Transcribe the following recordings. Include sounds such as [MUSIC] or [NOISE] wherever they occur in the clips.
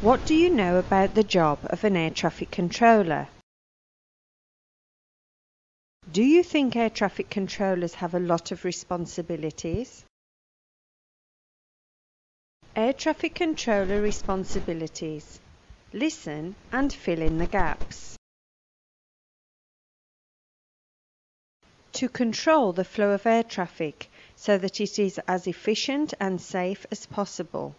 What do you know about the job of an air traffic controller? Do you think air traffic controllers have a lot of responsibilities? Air traffic controller responsibilities. Listen and fill in the gaps. To control the flow of air traffic so that it is as efficient and safe as possible.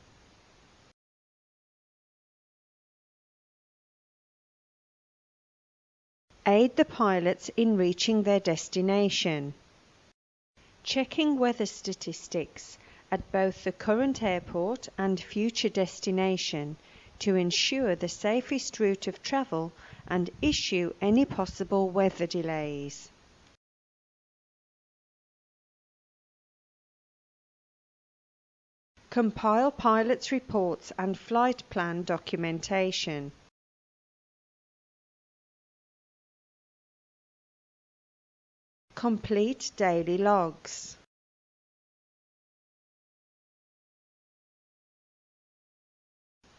Aid the pilots in reaching their destination. Checking weather statistics at both the current airport and future destination to ensure the safest route of travel and issue any possible weather delays. Compile pilots' reports and flight plan documentation. Complete daily logs.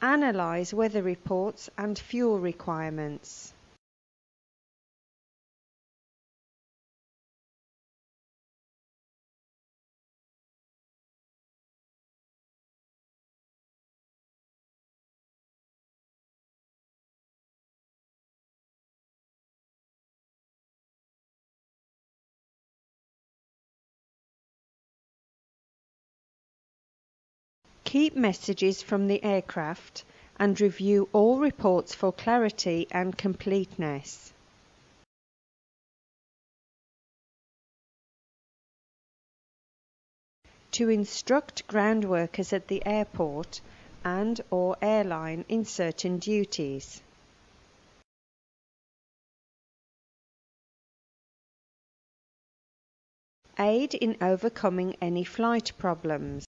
Analyze weather reports and fuel requirements. Keep messages from the aircraft and review all reports for clarity and completeness. To instruct ground workers at the airport and or airline in certain duties. Aid in overcoming any flight problems.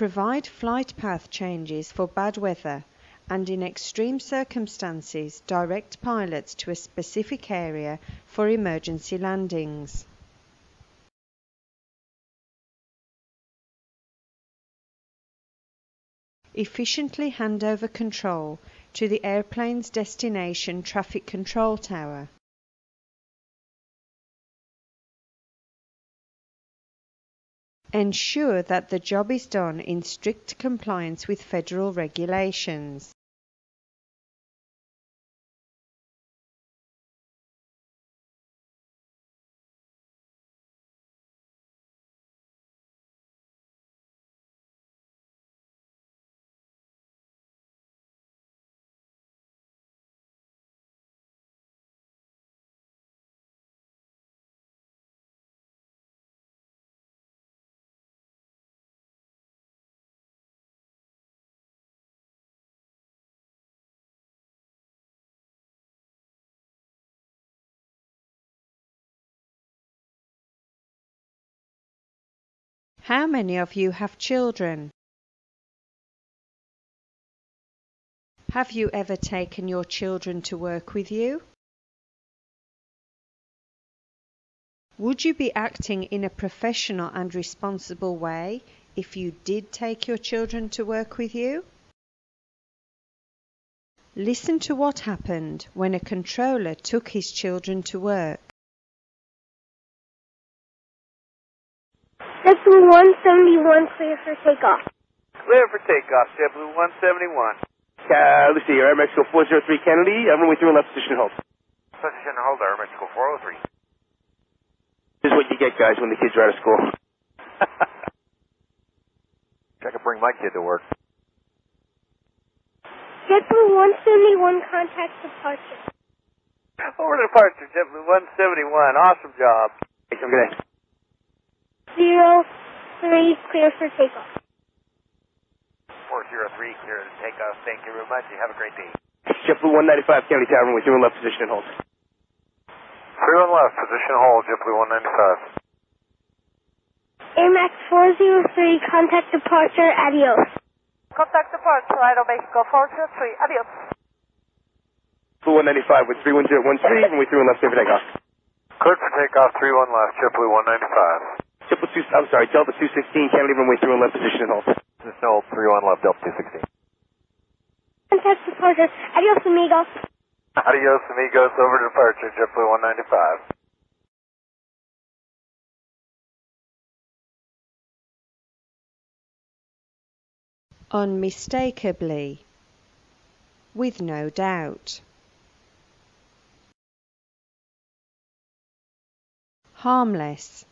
Provide flight path changes for bad weather and in extreme circumstances direct pilots to a specific area for emergency landings. Efficiently hand over control to the airplane's destination traffic control tower. Ensure that the job is done in strict compliance with federal regulations. How many of you have children? Have you ever taken your children to work with you? Would you be acting in a professional and responsible way if you did take your children to work with you? Listen to what happened when a controller took his children to work. JetBlue 171 clear for takeoff. Clear for takeoff, JetBlue 171. Uh, let's see here, Air Mexico 403 Kennedy, I'm runway 3 left position hold. Position hold, Air Mexico 403. This is what you get, guys, when the kids are out of school. [LAUGHS] I could bring my kid to work. JetBlue 171 contact departure. Over to departure, JetBlue 171. Awesome job. Thanks, have a good day. Zero three clear for takeoff. 403, clear to takeoff. Thank you very much. You have a great day. JetBlue 195 Kennedy Tower, runway 3 left position and hold. Three on left, position hold, JetBlue 195. AMAX 403 contact departure. Adios. Contact departure, Aero Mexico 403. Adios. Blue 195 with 31013, runway 3 left, clear for takeoff. Cleared for takeoff, 31 left, JetBlue 195. Triple two, I'm sorry, Delta 216, Kennedy, runway through and left position and hold. This is hold 31 left, Delta 216. Contact departure. Adios, amigos. Adios, amigos. Over to departure, JetBlue 195. Unmistakably. With no doubt. Harmless.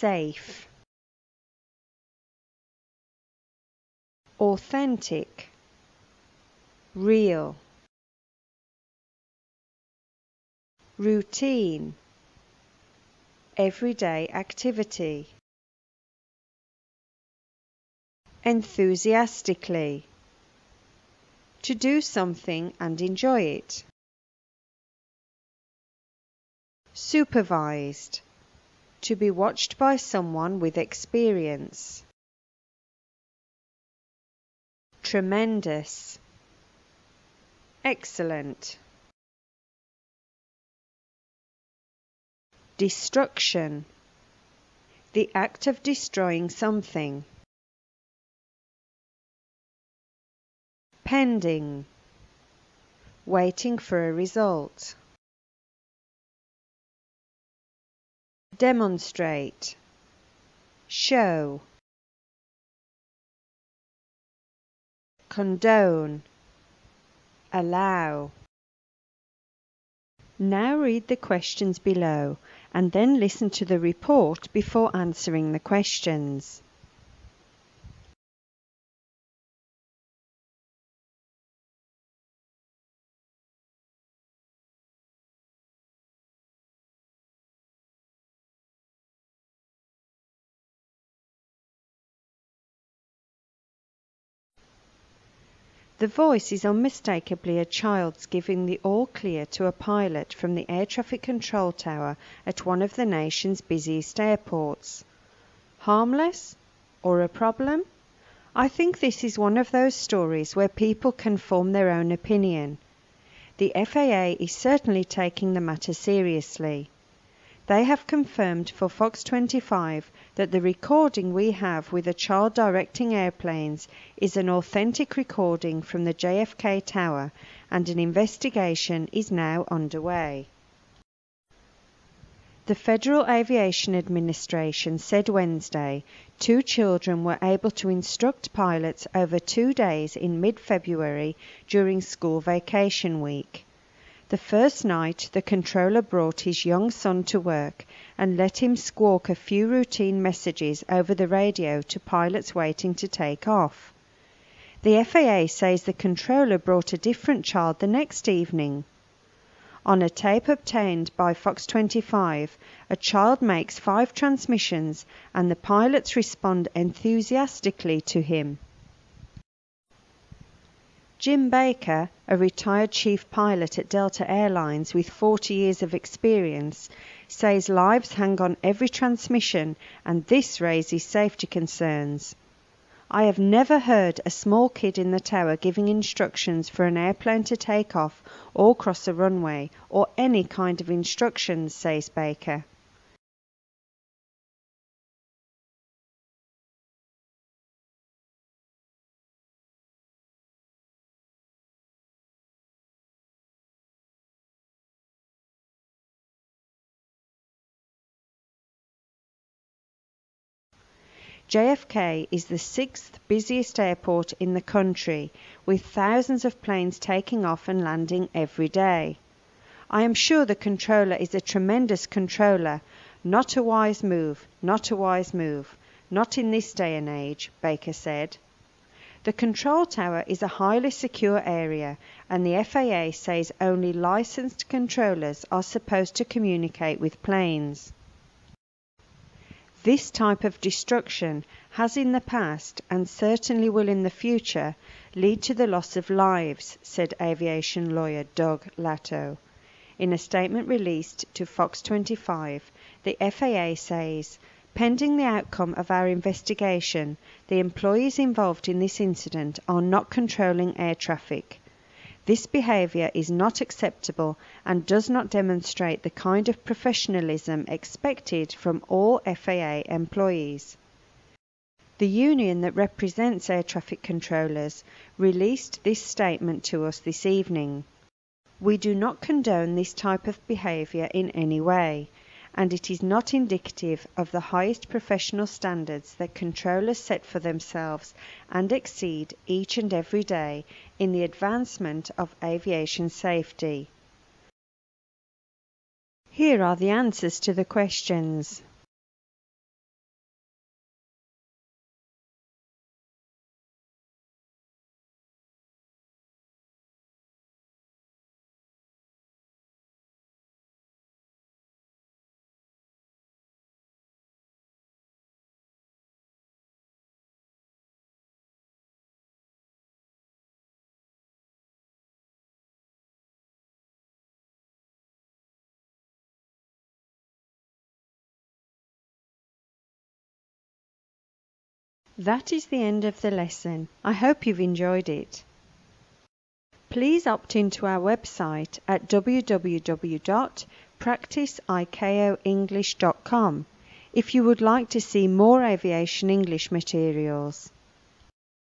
Safe. Authentic. Real. Routine. Everyday activity. Enthusiastically. To do something and enjoy it. Supervised. To be watched by someone with experience. Tremendous. Excellent. Destruction. The act of destroying something. Pending. Waiting for a result. Demonstrate. Show. Condone. Allow. Now read the questions below and then listen to the report before answering the questions. The voice is unmistakably a child's giving the all clear to a pilot from the air traffic control tower at one of the nation's busiest airports. Harmless? Or a problem? I think this is one of those stories where people can form their own opinion. The FAA is certainly taking the matter seriously. They have confirmed for Fox 25 that the recording we have with a child directing airplanes is an authentic recording from the JFK Tower and an investigation is now underway. The Federal Aviation Administration said Wednesday two children were able to instruct pilots over two days in mid February during school vacation week. The first night the controller brought his young son to work and let him squawk a few routine messages over the radio to pilots waiting to take off. The FAA says the controller brought a different child the next evening. On a tape obtained by Fox 25, a child makes five transmissions and the pilots respond enthusiastically to him. Jim Baker, a retired chief pilot at Delta Airlines with 40 years of experience, says lives hang on every transmission and this raises safety concerns. I have never heard a small kid in the tower giving instructions for an airplane to take off or cross a runway or any kind of instructions, says Baker. JFK is the sixth busiest airport in the country, with thousands of planes taking off and landing every day. I am sure the controller is a tremendous controller. Not a wise move, not a wise move. Not in this day and age, Baker said. The control tower is a highly secure area, and the FAA says only licensed controllers are supposed to communicate with planes. This type of destruction has in the past, and certainly will in the future, lead to the loss of lives, said aviation lawyer Doug Latto. In a statement released to Fox 25, the FAA says, pending the outcome of our investigation, the employees involved in this incident are not controlling air traffic. This behaviour is not acceptable and does not demonstrate the kind of professionalism expected from all FAA employees. The union that represents air traffic controllers released this statement to us this evening. We do not condone this type of behaviour in any way, and it is not indicative of the highest professional standards that controllers set for themselves and exceed each and every day in the advancement of aviation safety. Here are the answers to the questions. That is the end of the lesson. I hope you've enjoyed it. Please opt into our website at www.practiceicaoenglish.com if you would like to see more aviation English materials.